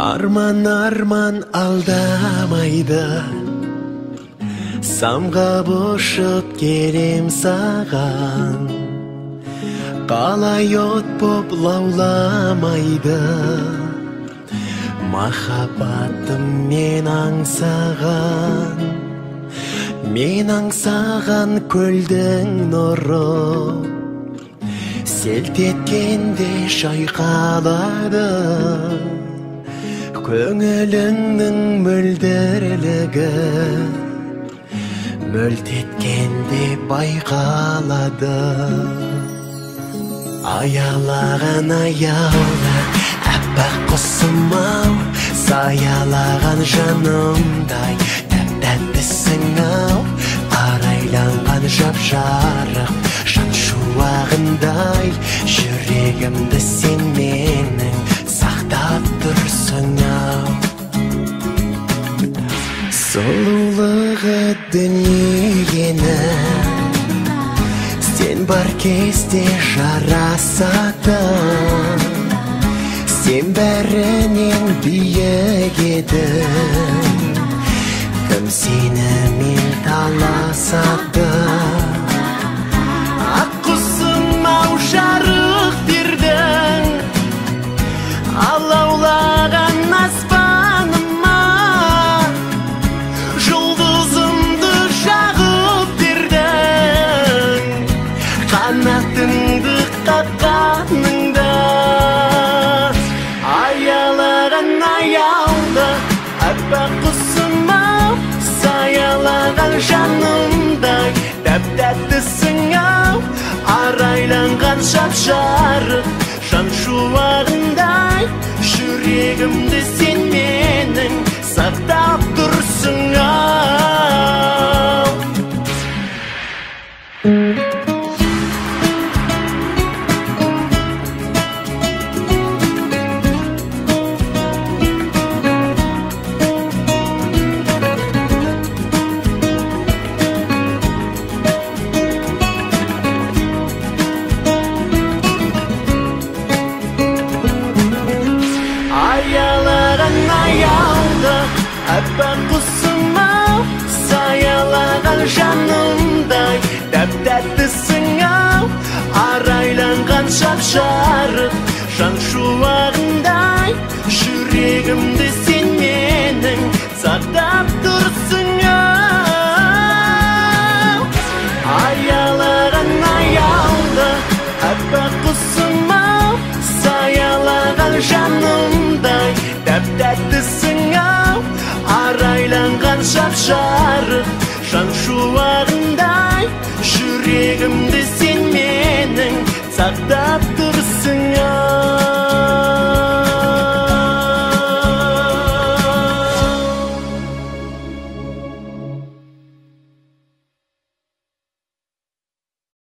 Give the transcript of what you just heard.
арман арман алдамайды. Самға бошып келем саған. Қалай от боп лауламайды. Махаббатым мен аңсаған. Мен аңсаған көлдің нұры. Селт еткенде шайқалады. Көңіліңнің мөлдірлігі мөлт еткенде байқалады аялаған аяулы аппақ құсым ау саялаған жанымдай тәп тәттісің ау арайланған жап жарық шуағындай жүрегімді сен сұлулығы дүниені сен бар кезде жарасады сен бәрінен биік едің кім сенімен таласады? Жанымдай тәп тәттісің ау. Арайланған жап жарық жан шуағындай. Жүрегімді сен менің сақтап аялаған аяулы аппақ құсым ау саялаған жанымдай тәп тәттісің ау арайланған жап жарық жан шуағындай жүрегімді сен менің сақтап жарық жан шуағындай жүрегімді сен менің сақта